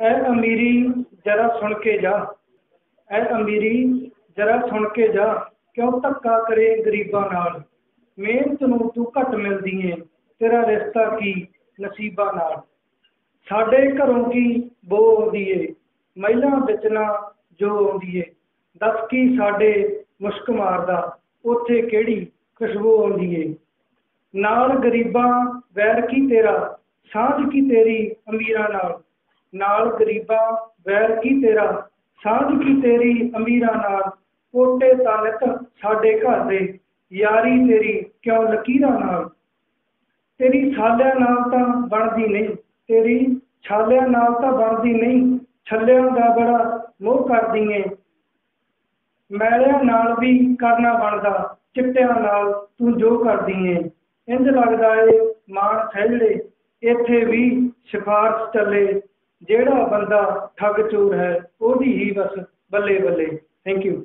ਐ ਅਮੀਰੀ, ਜਰਾ ਸੁਣ ਕੇ ਜਾ। ਐ ਅਮੀਰੀ, ਜਰਾ ਸੁਣ ਕੇ ਜਾ। ਕਿਉਂ ਧੱਕਾ ਕਰੇ ਗਰੀਬਾਂ ਨਾਲ? ਮਿਹਨਤ ਨੂੰ ਤੂੰ ਘੱਟ ਮਿਲਦੀ ਏ। ਤੇਰਾ ਰਿਸ਼ਤਾ ਕੀ ਨਸੀਬਾਂ ਨਾਲ? ਸਾਡੇ ਘਰੋਂ ਕੀ ਬੋ ਆਉਂਦੀ ਏ? ਮਹਿਲਾਂ ਵਿੱਚ ਨਾ ਜੋ ਆਉਂਦੀ ਹੈ ਦੱਸ ਕੀ ਸਾਡੇ ਮੁਸ਼ਕ ਮਾਰਦਾ? ਉੱਥੇ ਕਿਹੜੀ ਖੁਸ਼ਬੂ ਆਉਂਦੀ ਏ? ਨਾਲ ਗਰੀਬਾਂ, ਵੈਰ ਕੀ ਤੇਰਾ? ਸਾਂਝ ਕੀ ਤੇਰੀ ਅਮੀਰਾਂ ਨਾਲ? ਨਾਲ ਗਰੀਬਾਂ ਵੈਰ ਕੀ ਤੇਰਾ ਸਾਂਝ ਕੀ ਤੇਰੀ ਅਮੀਰਾਂ ਨਾਲ ਕੋਟੇ ਤਾਂ ਨਿੱਤ ਸਾਡੇ ਘਰ ਦੇ ਯਾਰੀ ਤੇਰੀ ਕਿਉਂ ਲਕੀਰਾਂ ਨਾਲ ਤੇਰੀ ਛਾਲਿਆਂ ਨਾਲ ਤਾਂ ਬਣਦੀ ਨਹੀਂ ਤੇਰੀ ਛਾਲਿਆਂ ਨਾਲ ਤਾਂ ਬਣਦੀ ਨਹੀਂ ਛੱਲਿਆਂ ਦਾ ਬੜਾ ਮੋਹ ਕਰਦੀ ਏ ਮੈਲਿਆਂ ਨਾਲ ਵੀ ਕਰਨਾ ਬਣਦਾ ਚਿੱਟਿਆਂ ਨਾਲ ਤੂੰ ਜੋ ਕਰਦੀ ਏ ਇੰਜ ਲੱਗਦਾ ਏ ਮਾਨ ਸਹਿਜੜੇ ਇੱਥੇ ਵੀ ਸਿਫਾਰਸ਼ ਚੱਲੇ ਜਿਹੜਾ ਬੰਦਾ ਠੱਗ ਚੋਰ ਹੈ ਉਹਦੀ ਹੀ ਬਸ ਬੱਲੇ ਬੱਲੇ ਥੈਂਕ ਯੂ